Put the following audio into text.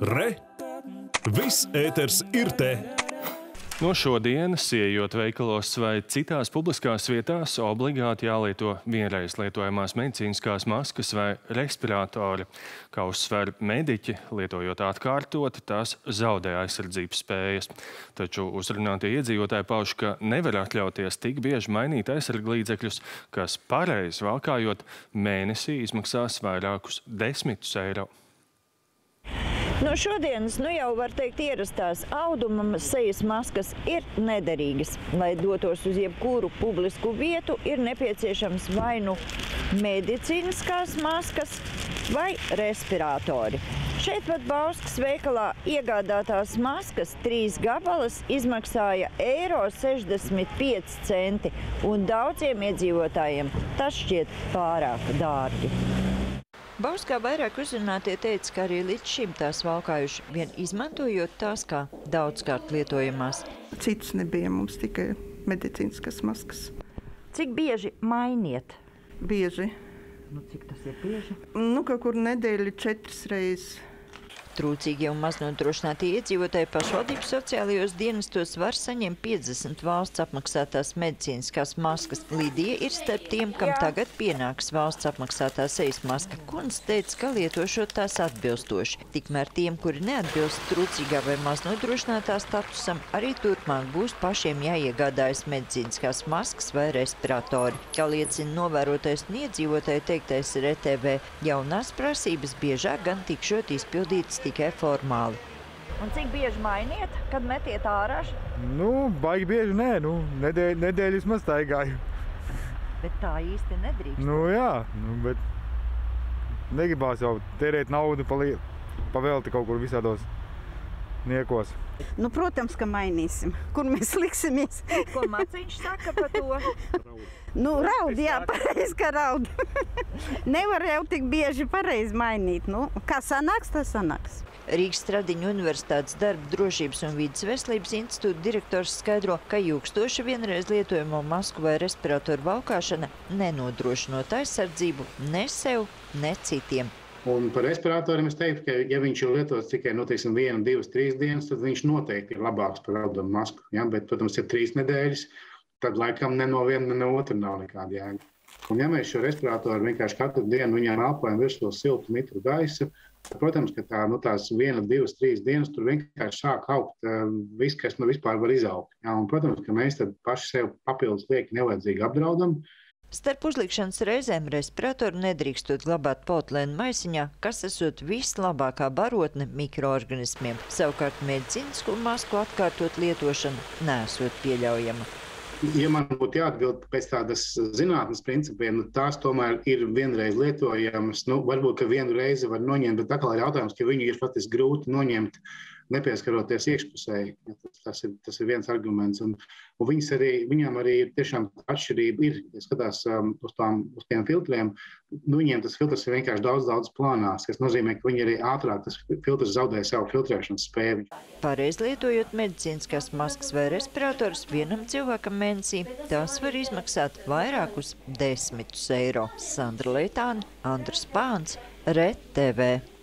Re! Viss ēters ir te! No šodienas, ieejot veikalos vai citās publiskās vietās, obligāti jālieto vienreiz lietojamās medicīniskās maskas vai respiratori. Kā uzsver mediķi, lietojot atkārtoti, tās zaudē aizsardzības spējas. Taču uzrunātie iedzīvotāji pauž, ka nevar atļauties tik bieži mainīt aizsarglīdzekļus, kas pareizi valkājot mēnesī izmaksās vairākus desmitus eiro. No šodienas, nu jau var teikt, ierastās auduma sejas maskas ir nederīgas. Lai dotos uz jebkuru publisku vietu, ir nepieciešams vai nu medicīniskās maskas vai respiratori. Šeit pat Bauskas veikalā iegādātās maskas trīs gabalas izmaksāja eiro 65 centi, un daudziem iedzīvotājiem tas šķiet pārāk dārgi. Bauskā vairāk uzrunātie teica, ka arī līdz šim tās valkājuši, vien izmantojot tās kā daudzkārt lietojamās. Cits nebija mums tikai medicīniskas maskas. Cik bieži mainiet? Bieži. Nu, cik tas ir bieži? Nu, kaut kur nedēļa četras reizes. Trūcīgie un maznodrošinātie iedzīvotāji pašvaldības sociālajos dienestos var saņemt 50 valsts apmaksātās medicīniskās maskas. Lidija ir starp tiem, kam tagad pienāks valsts apmaksātā sejas maska. Kunds teica, ka lietošot tās atbilstoši. Tikmēr tiem, kuri neatbilst trūcīgā vai maznodrošinātā statusam, arī turpmāk būs pašiem jāiegādājas medicīniskās maskas vai respiratori. Kā liecina novērotais un iedzīvotāji teiktais ir ETV, jaunās prasības biežāk gan tikšot izpildītas tikai formāli. Un cik bieži mainiet, kad metiet ārā? Nu, baigi bieži nē, nu, nedēļ, nedēļas maz staigāju. Bet tā īsti nedrīkst. Nu, jā, nu, bet negribās jau tērēt naudu pa, pa velti kaut kur visādos niekos. Nu, protams, ka mainīsim. Kur mēs liksimies? Ko maciņš saka par to? Nu, raud, jā, pareizi, ka raud. Nevar jau tik bieži pareizi mainīt. Nu, kā sanāks, tas sanāks. Rīgas Stradiņu universitātes darba drošības un vidas veselības institūta direktors skaidro, ka jūkstoša vienreiz lietojamo masku vai respiratoru valkāšana nenodrošinot aizsardzību ne sev, ne citiem. Un par respiratoriem es teiktu, ka, ja viņš ir lietots tikai no, teiksim, viena, divas, trīs dienas, tad viņš noteikti ir labāks par audumu masku. Ja? Bet, protams, ja trīs nedēļas, tad laikam ne no viena, ne no otra nav nekāda jēga. Un, ja mēs šo respiratoru vienkārši katru dienu viņam elpojam virsū siltu, mitru gaisu, tad, protams, ka tā, nu, tās viena, divas, trīs dienas tur vienkārši sāk augt uh, viss, kas nu vispār var izaugt. Ja? Un, protams, ka mēs paši sev papildus lieki nevajadzīgi apdraudam. Starp uzlikšanas reizēm respiratoru nedrīkstot glabāt potlēnu maisiņā, kas esot vislabākā barotne mikroorganismiem. Savukārt medicīnisko masku atkārtot lietošana nesot pieļaujama. Ja man būtu jāatbild pēc tādas zinātnes principiem, nu, tās tomēr ir vienreiz lietojamas. Nu, varbūt, ka vienu reizi var noņemt, bet atkal ir jautājums, ka viņu ir faktiski grūti noņemt, nepieskaroties iekšpusēji. Tas, ir, tas ir viens arguments. Un, un arī, viņām arī ir tiešām atšķirība. Ir, ja skatās um, uz, tām, uz tiem filtriem, nu, viņiem tas filtrs ir vienkārši daudz, daudz plānāks, kas nozīmē, ka viņi arī ātrāk tas filtrs zaudē savu filtrēšanas spēju. Pareizi lietojot medicīniskās maskas vai respiratorus vienam cilvēkam mēnesī, tās var izmaksāt vairākus desmitus eiro. Sandra Leitāna, Andrs Pāns, RTV.